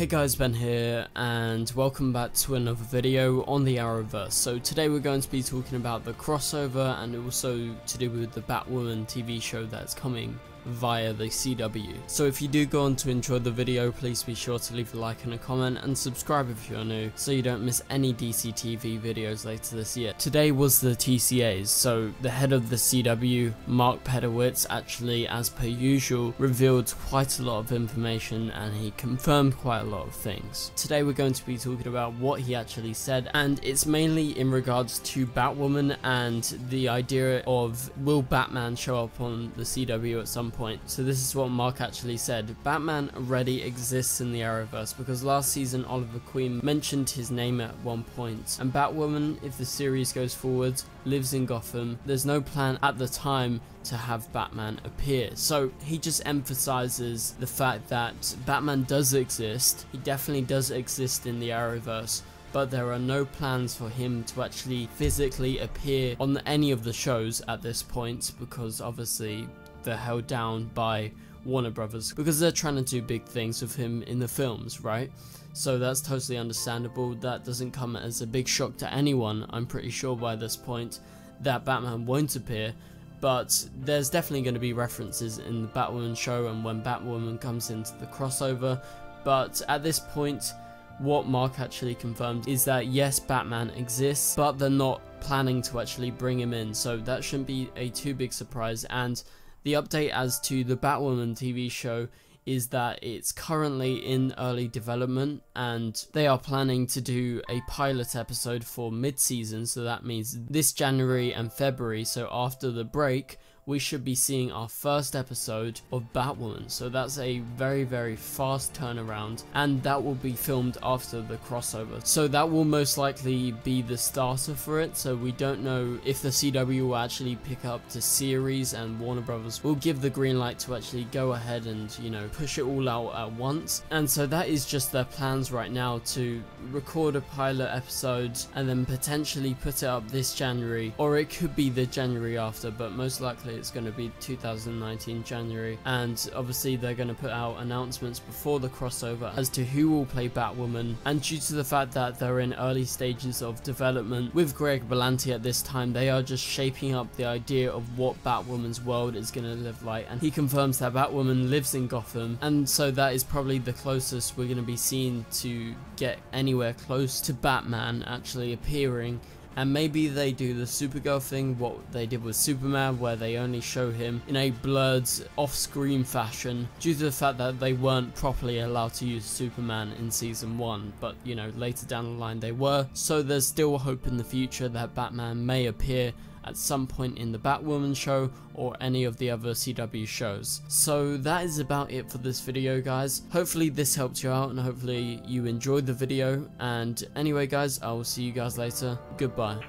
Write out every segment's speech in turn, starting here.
Hey guys, Ben here, and welcome back to another video on the Arrowverse. So today we're going to be talking about the crossover and also to do with the Batwoman TV show that's coming via the CW. So if you do go on to enjoy the video, please be sure to leave a like and a comment and subscribe if you're new so you don't miss any DC TV videos later this year. Today was the TCAs, so the head of the CW, Mark Pedowitz, actually as per usual revealed quite a lot of information and he confirmed quite a lot of things. Today we're going to be talking about what he actually said and it's mainly in regards to Batwoman and the idea of will Batman show up on the CW at some point. So this is what Mark actually said. Batman already exists in the Arrowverse because last season Oliver Queen mentioned his name at one point. And Batwoman, if the series goes forward, lives in Gotham. There's no plan at the time to have Batman appear. So he just emphasizes the fact that Batman does exist. He definitely does exist in the Arrowverse but there are no plans for him to actually physically appear on any of the shows at this point because obviously they're held down by Warner Brothers because they're trying to do big things with him in the films, right? So that's totally understandable. That doesn't come as a big shock to anyone, I'm pretty sure by this point, that Batman won't appear. But there's definitely going to be references in the Batwoman show and when Batwoman comes into the crossover. But at this point, what Mark actually confirmed is that yes, Batman exists, but they're not planning to actually bring him in. So that shouldn't be a too big surprise. And the update as to the Batwoman TV show is that it's currently in early development and they are planning to do a pilot episode for mid-season. So that means this January and February. So after the break we should be seeing our first episode of Batwoman. So that's a very, very fast turnaround, and that will be filmed after the crossover. So that will most likely be the starter for it. So we don't know if the CW will actually pick up the series, and Warner Brothers will give the green light to actually go ahead and, you know, push it all out at once. And so that is just their plans right now to record a pilot episode and then potentially put it up this January, or it could be the January after, but most likely it's going to be 2019 January and obviously they're going to put out announcements before the crossover as to who will play Batwoman. And due to the fact that they're in early stages of development with Greg Berlanti at this time they are just shaping up the idea of what Batwoman's world is going to live like. And he confirms that Batwoman lives in Gotham and so that is probably the closest we're going to be seen to get anywhere close to Batman actually appearing and maybe they do the Supergirl thing, what they did with Superman, where they only show him in a blurred off-screen fashion, due to the fact that they weren't properly allowed to use Superman in Season 1, but you know, later down the line they were, so there's still hope in the future that Batman may appear at some point in the Batwoman show or any of the other CW shows. So that is about it for this video guys. Hopefully this helped you out and hopefully you enjoyed the video and anyway guys I will see you guys later. Goodbye.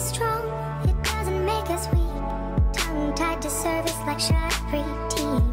strong, it doesn't make us weak. Tongue tied to service like shot free tea.